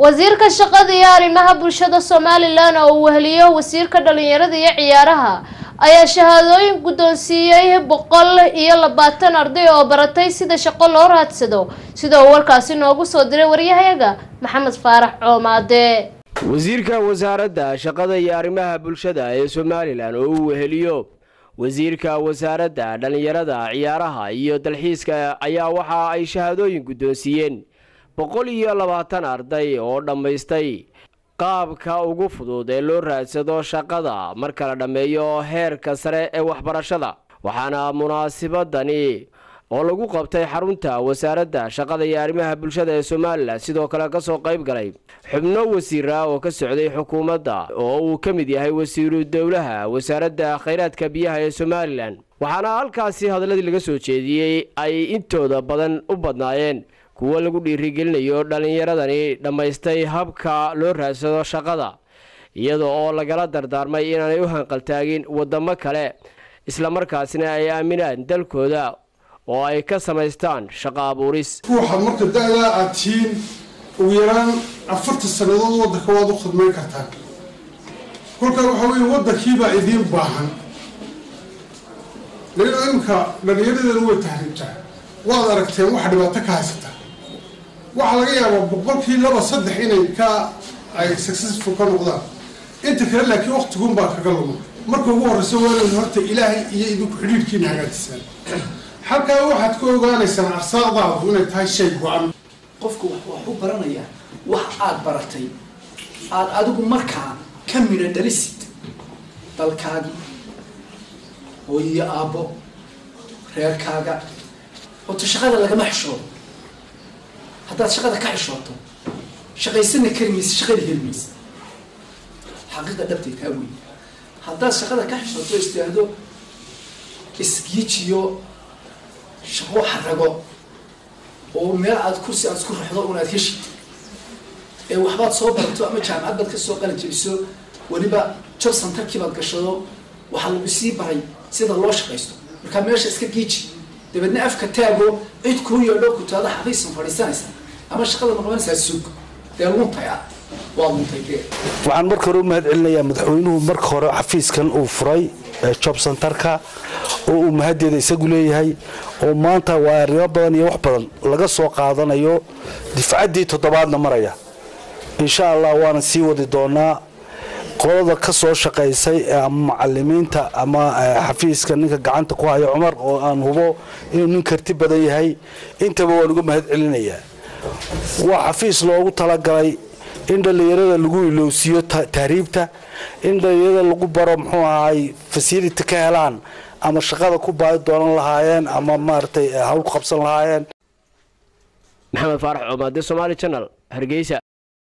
wasiirka shaqada iyo arrimaha bulshada somalilan oo uu weheliyo wasiirka dhalinyarada iyo ciyaaraha ayaa shahaadooyin guddoonsiiyey boqol iyo labaatan arday oo baratay sida shaqo loo raadsado sida uu warkaasi noogu soo diray waryahayaga maxamed faarax coomaade wasiirka wasaaradda shaqada iyo arrimaha bulshada ee somalilan oo uu weheliyo wasiirka wasaaradda dhallinyarada ciyaaraha iyo dalxiiska ayaa waxa ay shahaadooyin guddoonsiiyeen boqol iyo labaatan arday oo dhammaystay qaabka ugu fudud ee loo raadsado shaqada marka la dhammeeyo heerka sare ee waxbarashada. Waxaana munaasibadani oo lagu qabtay xarunta wasaaradda shaqada iyo arrimaha bulshada ee somalilan sidoo kale ka soo qayb galay xubno wasiira oo ka socday xukuumadda oo uu ka mid yahay wasiiru dowlaha wasaaradda khayraadka biyaha ee somalilan. Waxaana halkaasi hadalladii laga soo jeediyey ay intooda badan u badnaayeen kuwo lagu dhiirigelinayo dhallinyaradani dhammaystay habka loo raadsado shaqada iyada oo lagala dardaarmay inaanay u hanqaltaagin wadamo kale islamarkaasina ay aaminaan dalkooda oo ay ka samaystaan shaqo abuuris. Ruuxa marka da-daa aada tihiin ugu yaraan afartan sannadood waddanka waad u khidmayn kartaa. Kolkaa waxaa weeye waddankiibaa idiin baahan. Leino iminka dhallinyaradeedu way tahriibtaa waad aragteen waxa dhibaato ka haysata waxaa laga yaabaa boqolkii laba saddex inay ka ay successful ka noqdaan. Inta kale laakiin waktigunbaa kaga luma marka ugu horreysa waa horta ilaahay iyo idinku xidhiidhkiina hagaajisaan. Halkaa waxaad ku ogaanaysaan arsaaqdaadu inay tahay shay go-an. Qofku wax u baranayaa wax aada baratay aada adigu markaa ka midha dhalisid dalkaagii hooyiyo aabbo reerkaaga oto shaqada lagama xishoodo haddaad shaqada ka xishooto shaqaysana kari maysa shaqada heli maysa xaqiiqa dhabtay taa wey haddaad shaqada ka xishooto istaahdo isgiijiyo shaqo xarago oo meel aad kursi aad isku raxdo un aad heshid ee waxbaad soo barato ama jaamacad baad ka soo qalin jebiso weliba job centerkii baad gashado waxaa lagu sii baray. Sida loo shaqaysto markaa meesha iska giiji dabeedna afka taago cid kuu yeedho kutaada xafiisan fadhiisanaysa ama shaqada noqonaysaa sug dee luntay waa luntay dee. Waxaan marka hore u mahad celinayaa madaxweynuhu marka hore xafiiskan uu furay job centerka oo uu mahaddeeda isagu leeyahay oo maanta waa arrimo badan iyo wax badan laga soo qaadanayo difcaddii toddobaadna maraya. Insha allah waana sii wadi doonaa qolada ka soo shaqaysay ama macalimiinta ama xafiiska ninka gacanta ku haya cumar oo aan hubo inuu nin karti badan yahay. Intaba waan uga mahad celinayaa waa xafiis loogu talagalay in dhallinyarada lagu ilowsiiyo tahriibta in dhallinyarada lagu baro muxuu ahaay fasility ka helaan ama shaqada ku baadi doonan lahaayeen ama maaragtay hawl ku qabsan lahaayeen. Maxamed faarax coomaade somaali janal hargeysa